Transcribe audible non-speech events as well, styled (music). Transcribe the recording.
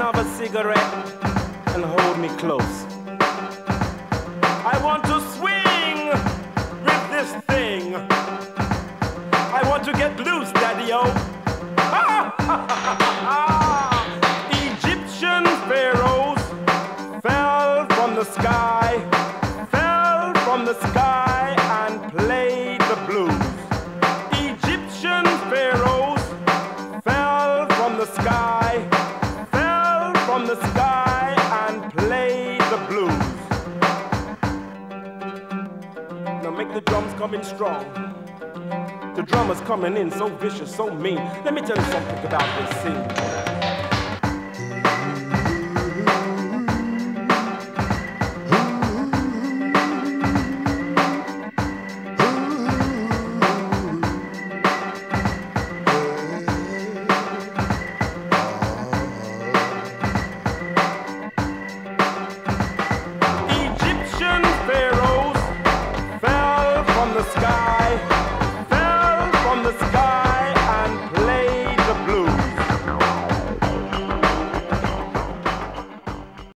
a cigarette and hold me close. I want to swing with this thing. I want to get loose, daddy-o. (laughs) Egyptian pharaohs fell from the sky, fell from the sky the drums coming strong. The drummer's coming in so vicious, so mean. Let me tell you something about this scene.